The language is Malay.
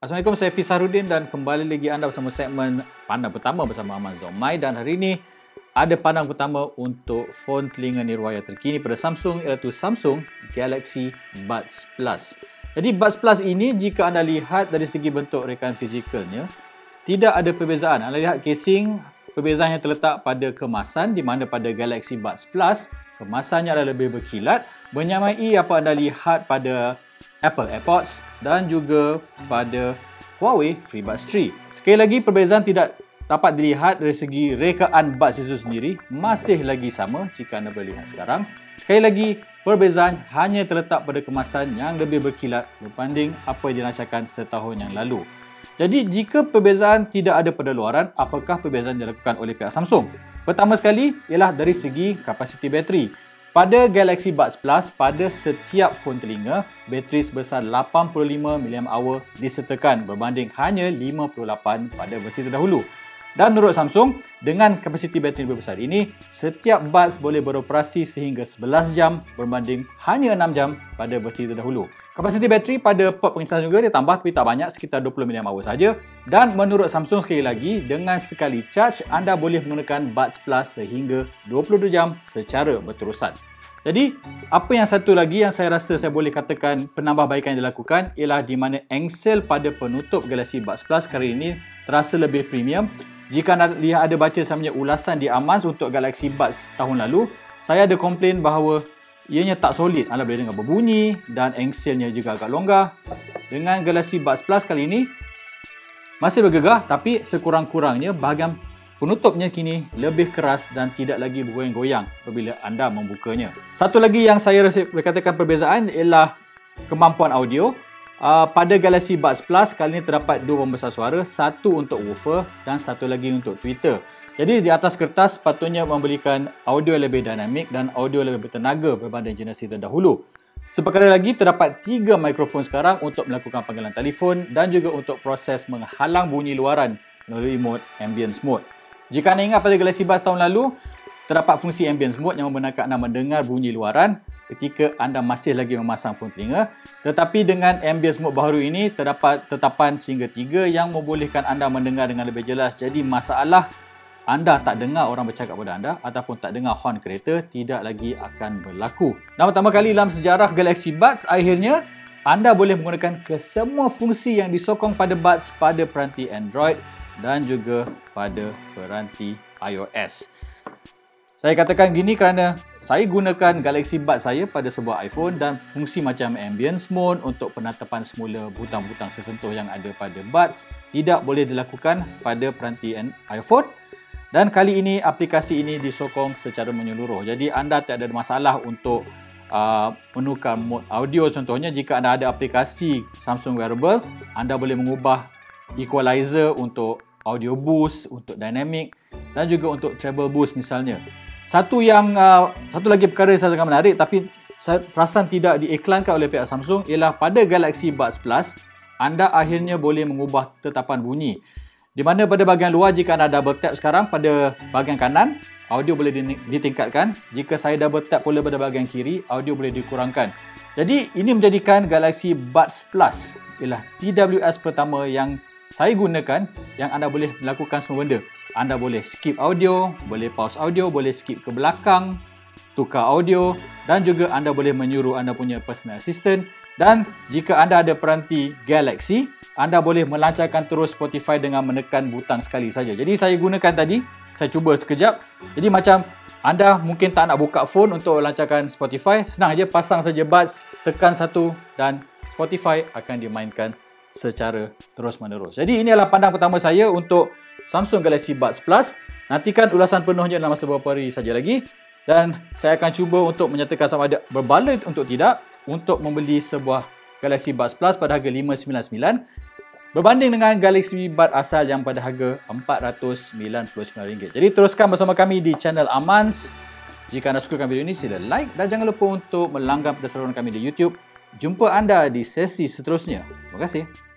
Assalamualaikum, saya Fisarudin dan kembali lagi anda bersama segmen Pandang Pertama bersama Ahmad Zomai dan hari ini ada pandang pertama untuk phone telinga nirwaya terkini pada Samsung iaitu Samsung Galaxy Buds Plus. Jadi Buds Plus ini jika anda lihat dari segi bentuk rekan fizikalnya tidak ada perbezaan. Anda lihat casing perbezaan yang terletak pada kemasan di mana pada Galaxy Buds Plus kemasannya adalah lebih berkilat menyamai apa anda lihat pada Apple AirPods dan juga pada Huawei FreeBuds 3. Sekali lagi perbezaan tidak dapat dilihat dari segi rekaan buds itu sendiri masih lagi sama jika anda boleh lihat sekarang. Sekali lagi perbezaan hanya terletak pada kemasan yang lebih berkilat berbanding apa yang dirasakan setahun yang lalu. Jadi jika perbezaan tidak ada pada luaran, apakah perbezaan dilakukan oleh pihak Samsung? Pertama sekali ialah dari segi kapasiti bateri. Pada Galaxy Buds Plus, pada setiap phone telinga, bateri sebesar 85 mAh disertakan berbanding hanya 58 pada versi terdahulu. Dan menurut Samsung, dengan kapasiti bateri lebih besar ini, setiap buds boleh beroperasi sehingga 11 jam berbanding hanya 6 jam pada versi terdahulu. Kapasiti bateri pada port penginstalan juga dia tambah tapi tak banyak, sekitar 20 mAh saja. Dan menurut Samsung sekali lagi, dengan sekali charge, anda boleh menggunakan Buds Plus sehingga 22 jam secara berterusan. Jadi, apa yang satu lagi yang saya rasa saya boleh katakan penambahbaikan yang dilakukan ialah di mana engsel pada penutup Galaxy Buds Plus kali ini terasa lebih premium. Jika anda lihat ada baca saya punya ulasan di Amaz untuk Galaxy Buds tahun lalu, saya ada komplain bahawa ianya tak solid. Anda boleh dengar berbunyi dan engselnya juga agak longgar. Dengan Galaxy Buds Plus kali ini, masih bergegah tapi sekurang-kurangnya bahagian Penutupnya kini lebih keras dan tidak lagi bergoyang-goyang apabila anda membukanya. Satu lagi yang saya katakan perbezaan ialah kemampuan audio. Uh, pada Galaxy Buds Plus kali ini terdapat dua pembesar suara, satu untuk woofer dan satu lagi untuk Twitter. Jadi di atas kertas sepatutnya memberikan audio lebih dinamik dan audio lebih bertenaga berbanding generasi terdahulu. Seperkara lagi terdapat tiga mikrofon sekarang untuk melakukan panggilan telefon dan juga untuk proses menghalang bunyi luaran melalui mode ambience mode. Jika anda ingat pada Galaxy Buds tahun lalu, terdapat fungsi ambience mode yang membenarkan anda mendengar bunyi luaran ketika anda masih lagi memasang phone telinga. Tetapi dengan ambience mode baru ini, terdapat tetapan sehingga tiga yang membolehkan anda mendengar dengan lebih jelas. Jadi masalah anda tak dengar orang bercakap pada anda ataupun tak dengar horn kereta tidak lagi akan berlaku. Dan pertama kali dalam sejarah Galaxy Buds, akhirnya anda boleh menggunakan kesemua fungsi yang disokong pada Buds pada peranti Android dan juga pada peranti iOS. Saya katakan gini kerana saya gunakan Galaxy Buds saya pada sebuah iPhone dan fungsi macam ambience mode untuk penatapan semula butang-butang sesentuh yang ada pada Buds tidak boleh dilakukan pada peranti iPhone dan kali ini aplikasi ini disokong secara menyeluruh. Jadi anda tak ada masalah untuk uh, menukar mode audio contohnya jika anda ada aplikasi Samsung Wearable, anda boleh mengubah equalizer untuk audio boost, untuk dynamic dan juga untuk treble boost misalnya. Satu yang uh, satu lagi perkara yang sangat menarik tapi saya perasan tidak diiklankan oleh pihak Samsung ialah pada Galaxy Buds Plus anda akhirnya boleh mengubah tetapan bunyi. Di mana pada bahagian luar jika anda double tap sekarang pada bahagian kanan audio boleh ditingkatkan. Jika saya double tap pula pada bahagian kiri audio boleh dikurangkan. Jadi ini menjadikan Galaxy Buds Plus ialah TWS pertama yang saya gunakan yang anda boleh melakukan semua benda. Anda boleh skip audio, boleh pause audio, boleh skip ke belakang, tukar audio dan juga anda boleh menyuruh anda punya personal assistant dan jika anda ada peranti Galaxy, anda boleh melancarkan terus Spotify dengan menekan butang sekali saja. Jadi saya gunakan tadi, saya cuba sekejap. Jadi macam anda mungkin tak nak buka phone untuk lancarkan Spotify, senang aja pasang saja buds, tekan satu dan Spotify akan dimainkan secara terus menerus. Jadi ini adalah pandang pertama saya untuk Samsung Galaxy Buds Plus. Nantikan ulasan penuhnya dalam masa beberapa hari saja lagi. Dan saya akan cuba untuk menyatakan sama ada berbaloi untuk tidak untuk membeli sebuah Galaxy Buds Plus pada harga RM599 berbanding dengan Galaxy Buds asal yang pada harga RM499. Jadi teruskan bersama kami di channel Amans. Jika anda sukakan video ini, sila like dan jangan lupa untuk melanggan pada saluran kami di YouTube Jumpa anda di sesi seterusnya. Terima kasih.